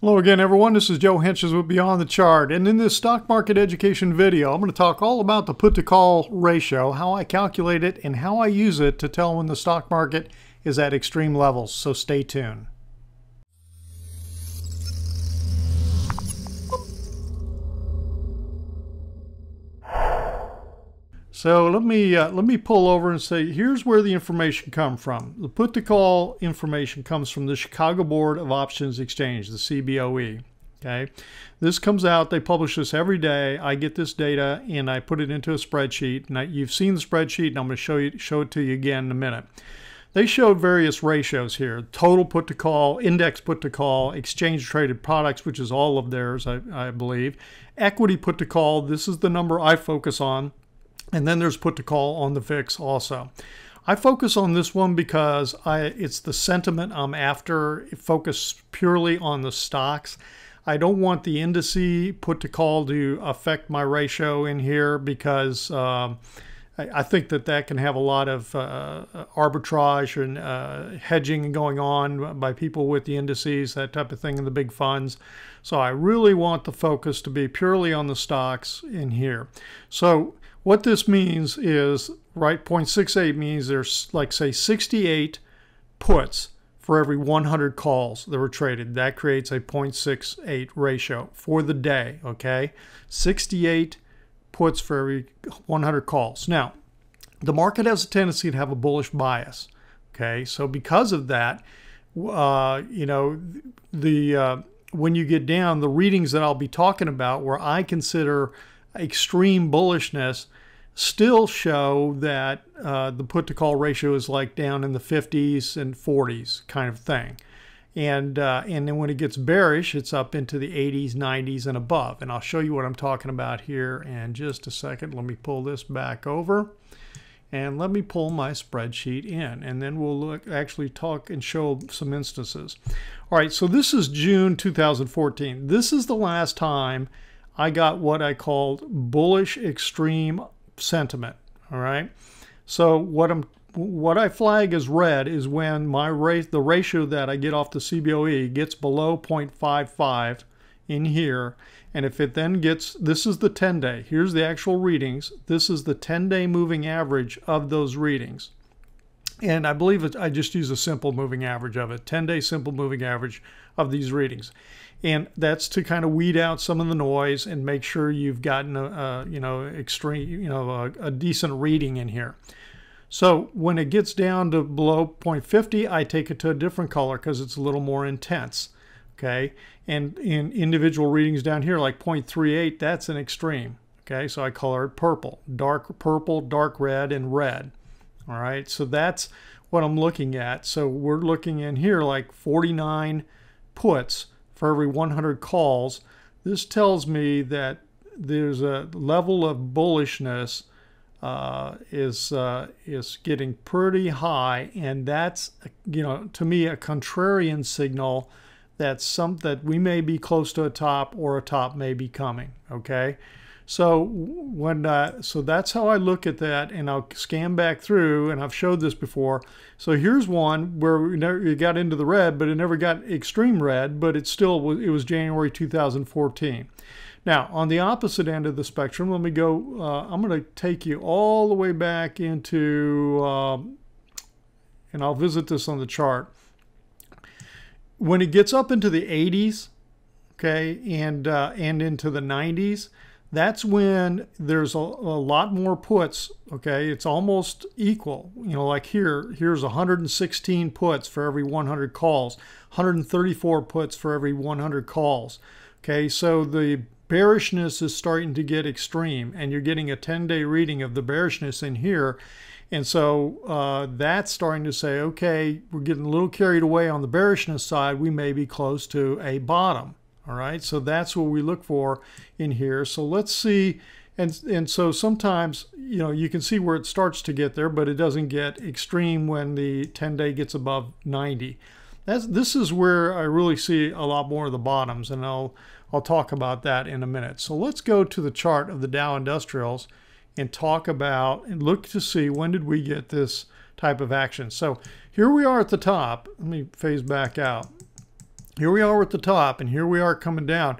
Hello again everyone, this is Joe Hentges with Beyond the Chart. And in this stock market education video I'm going to talk all about the put to call ratio, how I calculate it and how I use it to tell when the stock market is at extreme levels, so stay tuned. So let me uh, let me pull over and say here's where the information come from. The put to call information comes from the Chicago Board of Options Exchange, the CBOE. Okay, this comes out. They publish this every day. I get this data and I put it into a spreadsheet. And you've seen the spreadsheet, and I'm going to show you show it to you again in a minute. They showed various ratios here: total put to call, index put to call, exchange traded products, which is all of theirs, I, I believe, equity put to call. This is the number I focus on and then there's put to call on the VIX also. I focus on this one because I it's the sentiment I'm after. Focus purely on the stocks. I don't want the indice put to call to affect my ratio in here because um, I, I, think that that can have a lot of uh, arbitrage and uh, hedging going on by people with the indices, that type of thing in the big funds. So I really want the focus to be purely on the stocks in here. So what this means is, right, 0.68 means there's like say 68 puts for every 100 calls that were traded. That creates a 0.68 ratio for the day, okay? 68 puts for every 100 calls. Now, the market has a tendency to have a bullish bias, okay? So because of that, uh, you know, the uh, when you get down, the readings that I'll be talking about where I consider extreme bullishness still show that uh, the put to call ratio is like down in the 50s and 40s kind of thing. And, uh, and then when it gets bearish, it's up into the 80s, 90s, and above. And I'll show you what I'm talking about here in just a second. Let me pull this back over. And let me pull my spreadsheet in. And then we'll look, actually talk and show some instances. All right, so this is June 2014. This is the last time I got what I called bullish extreme sentiment. All right. So what I'm what I flag as red is when my rate the ratio that I get off the CBOE gets below 0.55 in here. And if it then gets, this is the 10 day, here's the actual readings. This is the 10 day moving average of those readings. And I believe it, I just use a simple moving average of it, 10 day simple moving average of these readings. And that's to kind of weed out some of the noise and make sure you've gotten a, a you know, extreme, you know, a, a decent reading in here. So when it gets down to below 0.50, I take it to a different color because it's a little more intense. Okay. And in individual readings down here, like 0.38, that's an extreme. Okay. So I color it purple, dark purple, dark red, and red. All right, so that's what I'm looking at. So we're looking in here like 49 puts for every 100 calls. This tells me that there's a level of bullishness uh, is uh, is getting pretty high, and that's you know to me a contrarian signal that some that we may be close to a top or a top may be coming. Okay, so when uh, so that's how I look at that, and I'll scan back through, and I've showed this before. So here's one where we never, it got into the red, but it never got extreme red, but it still was, it was January 2014. Now on the opposite end of the spectrum, let me go. Uh, I'm going to take you all the way back into, um, and I'll visit this on the chart. When it gets up into the 80s, okay, and uh, and into the 90s that's when there's a, a, lot more puts okay? It's almost equal. You know like here here's 116 puts for every 100 calls 134 puts for every 100 calls okay? So the bearishness is starting to get extreme and you're getting a 10-day reading of the bearishness in here. And so uh, that's starting to say okay we're getting a little carried away on the bearishness side. We may be close to a bottom all right, so that's what we look for in here. So let's see, and, and so sometimes, you know, you can see where it starts to get there, but it doesn't get extreme when the 10 day gets above 90. That's, this is where I really see a lot more of the bottoms, and I'll, I'll talk about that in a minute. So let's go to the chart of the Dow Industrials and talk about and look to see when did we get this type of action. So here we are at the top. Let me phase back out. Here we are at the top and here we are coming down.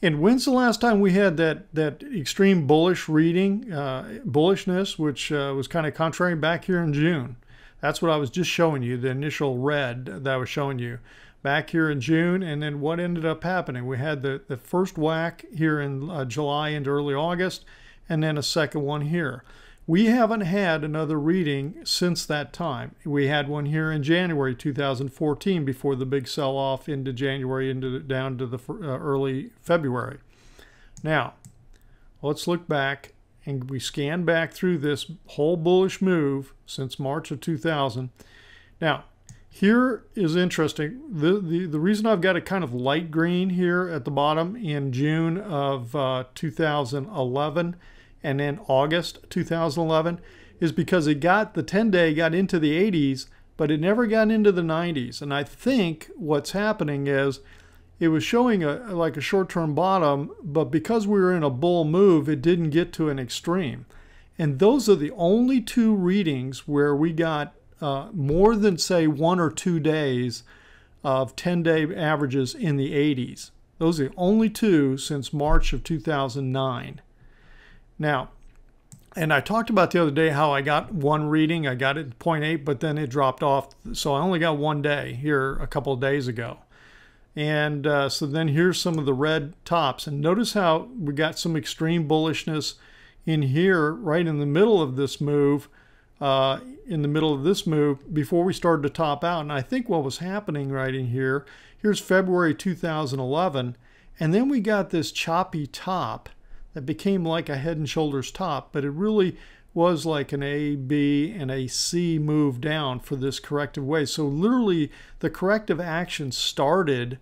And when's the last time we had that that extreme bullish reading, uh, bullishness, which uh, was kind of contrary back here in June? That's what I was just showing you, the initial red that I was showing you back here in June. And then what ended up happening? We had the, the first whack here in uh, July into early August, and then a second one here. We haven't had another reading since that time. We had one here in January 2014 before the big sell-off into January into down to the uh, early February. Now, let's look back and we scan back through this whole bullish move since March of 2000. Now, here is interesting. The, the, the reason I've got a kind of light green here at the bottom in June of uh, 2011 and then August 2011 is because it got the 10 day got into the 80s, but it never got into the 90s. And I think what's happening is it was showing a like a short-term bottom, but because we were in a bull move, it didn't get to an extreme. And those are the only two readings where we got uh, more than say one or two days of 10-day averages in the 80s. Those are the only two since March of 2009. Now, and I talked about the other day how I got one reading. I got it 0.8, but then it dropped off. So I only got one day here a couple of days ago. And uh, so then here's some of the red tops. And notice how we got some extreme bullishness in here right in the middle of this move, uh, in the middle of this move before we started to top out. And I think what was happening right in here, here's February 2011. And then we got this choppy top that became like a head and shoulders top, but it really was like an A, B, and a C move down for this corrective wave. So literally the corrective action started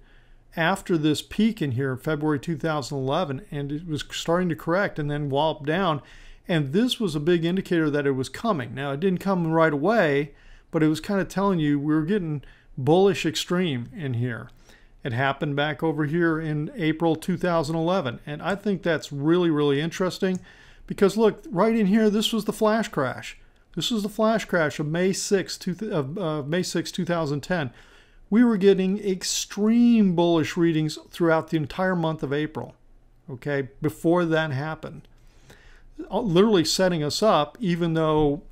after this peak in here February 2011 and it was starting to correct and then wallop down. And this was a big indicator that it was coming. Now it didn't come right away, but it was kind of telling you we were getting bullish extreme in here. It happened back over here in April 2011. And I think that's really, really interesting because look, right in here, this was the flash crash. This was the flash crash of May 6, of, uh, May 6, 2010. We were getting extreme bullish readings throughout the entire month of April, okay, before that happened. Uh, literally setting us up, even though,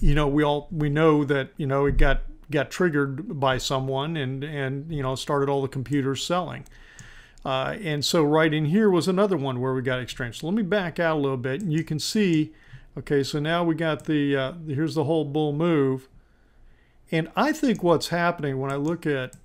you know, we all, we know that, you know, it got got triggered by someone and and you know started all the computers selling. Uh, and so right in here was another one where we got extreme. So let me back out a little bit and you can see, okay, so now we got the, uh, here's the whole bull move. And I think what's happening when I look at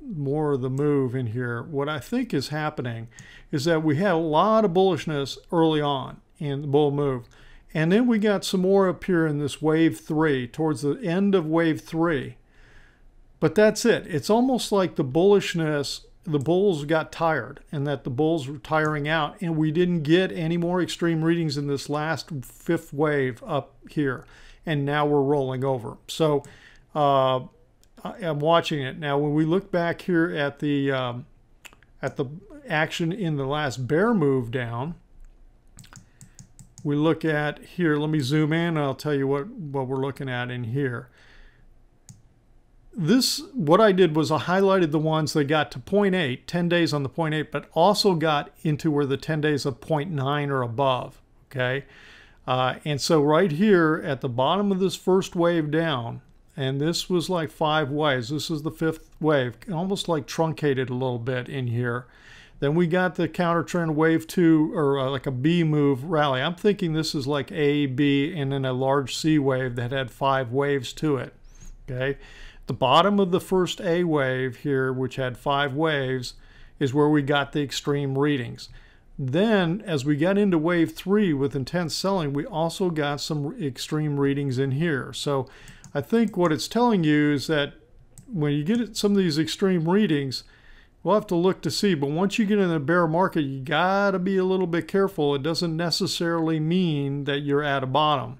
more of the move in here, what I think is happening is that we had a lot of bullishness early on in the bull move. And then we got some more up here in this wave three, towards the end of wave three. But that's it. It's almost like the bullishness, the bulls got tired and that the bulls were tiring out and we didn't get any more extreme readings in this last fifth wave up here. And now we're rolling over. So uh, I'm watching it. Now, when we look back here at the, um, at the action in the last bear move down, we look at here, let me zoom in, I'll tell you what, what we're looking at in here. This, what I did was I highlighted the ones that got to 0.8, 10 days on the 0.8, but also got into where the 10 days of 0.9 or above, okay? Uh, and so right here at the bottom of this first wave down, and this was like five waves, this is the fifth wave, almost like truncated a little bit in here. Then we got the counter trend wave two, or uh, like a B move rally. I'm thinking this is like A, B, and then a large C wave that had five waves to it. Okay. The bottom of the first A wave here, which had five waves, is where we got the extreme readings. Then, as we got into wave three with intense selling, we also got some extreme readings in here. So I think what it's telling you is that when you get some of these extreme readings, We'll have to look to see, but once you get in a bear market, you got to be a little bit careful. It doesn't necessarily mean that you're at a bottom.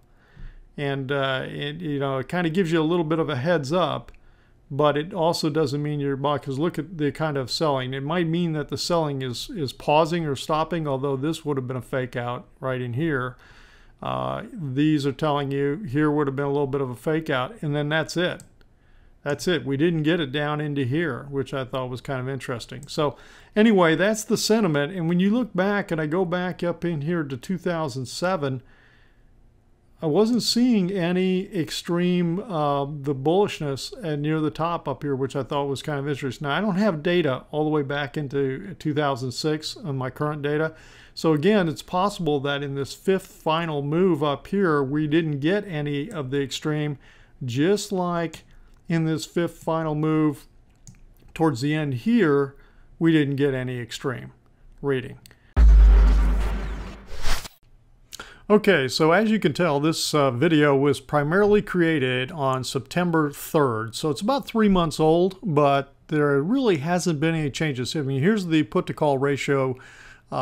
And, uh, it, you know, it kind of gives you a little bit of a heads up, but it also doesn't mean you're bought because look at the kind of selling. It might mean that the selling is, is pausing or stopping, although this would have been a fake out right in here. Uh, these are telling you here would have been a little bit of a fake out, and then that's it That's it. We didn't get it down into here, which I thought was kind of interesting. So anyway, that's the sentiment. And when you look back, and I go back up in here to 2007, I wasn't seeing any extreme, uh, the bullishness and near the top up here, which I thought was kind of interesting. Now, I don't have data all the way back into 2006 on my current data. So again, it's possible that in this fifth final move up here, we didn't get any of the extreme, just like in this fifth final move towards the end here, we didn't get any extreme reading. Okay, so as you can tell, this uh, video was primarily created on September 3rd. So it's about three months old, but there really hasn't been any changes. I mean, here's the put to call ratio uh,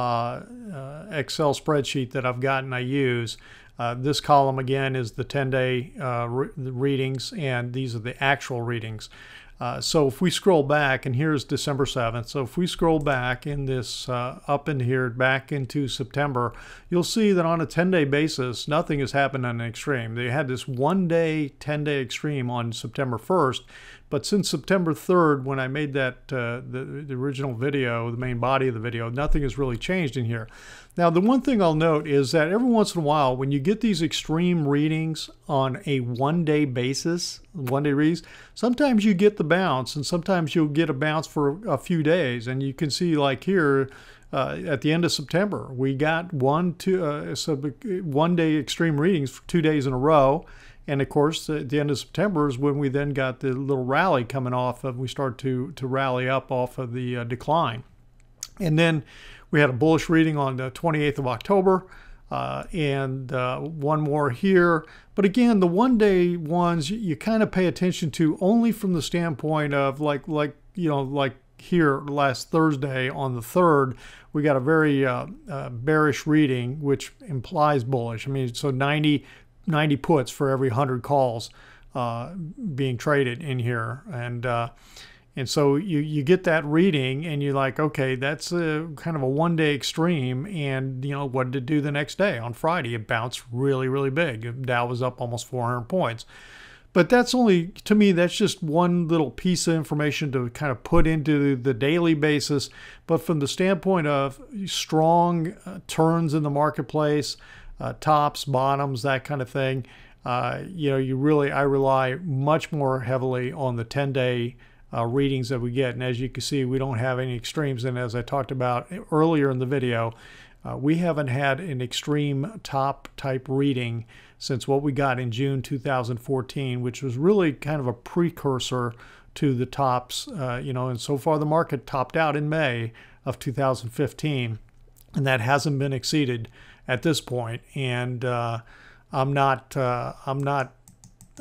uh, Excel spreadsheet that I've gotten I use. Uh, this column again is the 10 day uh, re readings, and these are the actual readings. Uh, so if we scroll back, and here's December 7th, so if we scroll back in this, uh, up in here, back into September, you'll see that on a 10-day basis, nothing has happened on an extreme. They had this one-day, 10-day extreme on September 1st, but since September 3rd, when I made that, uh, the, the original video, the main body of the video, nothing has really changed in here. Now, the one thing I'll note is that every once in a while, when you get these extreme readings on a one-day basis, one-day reads, sometimes you get the bounce, and sometimes you'll get a bounce for a few days. And you can see, like here, uh, at the end of September, we got one, two, uh, one-day extreme readings for two days in a row. And of course, at the end of September is when we then got the little rally coming off of, we start to, to rally up off of the uh, decline. And then we had a bullish reading on the 28th of October. Uh, and uh, one more here. But again, the one day ones you, you kind of pay attention to only from the standpoint of like, like, you know, like here last Thursday on the 3rd, we got a very uh, uh bearish reading, which implies bullish. I mean, so 90, 90 puts for every 100 calls uh, being traded in here. And, uh, and so you, you get that reading and you're like, okay, that's a kind of a one day extreme. And, you know, what did it do the next day? On Friday, it bounced really, really big. Dow was up almost 400 points. But that's only, to me, that's just one little piece of information to kind of put into the daily basis. But from the standpoint of strong uh, turns in the marketplace, uh, tops, bottoms, that kind of thing, uh, you know, you really, I rely much more heavily on the 10 day uh, readings that we get. And as you can see, we don't have any extremes. And as I talked about earlier in the video, uh, we haven't had an extreme top type reading since what we got in June 2014, which was really kind of a precursor to the tops, uh, you know, and so far the market topped out in May of 2015, and that hasn't been exceeded at this point. And uh, I'm not, uh, I'm not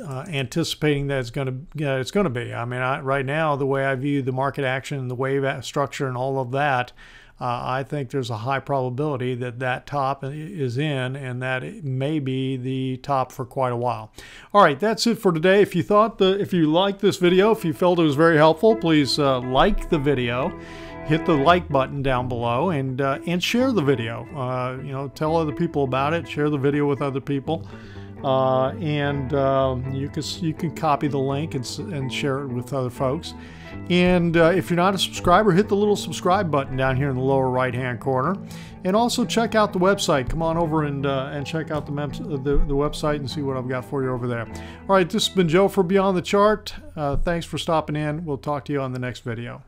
uh, anticipating that it's going to it's going to be. I mean, I, right now, the way I view the market action, the wave structure, and all of that, uh, I think there's a high probability that that top is in, and that it may be the top for quite a while. All right, that's it for today. If you thought the if you liked this video, if you felt it was very helpful, please uh, like the video hit the like button down below and uh, and share the video. Uh, you know, tell other people about it. Share the video with other people. Uh, and uh, you can you can copy the link and, and share it with other folks. And uh, if you're not a subscriber, hit the little subscribe button down here in the lower right hand corner. And also check out the website. Come on over and uh, and check out the, the, the website and see what I've got for you over there. All right, this has been Joe for Beyond the Chart. Uh, thanks for stopping in. We'll talk to you on the next video.